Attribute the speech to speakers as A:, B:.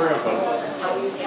A: prayer phone.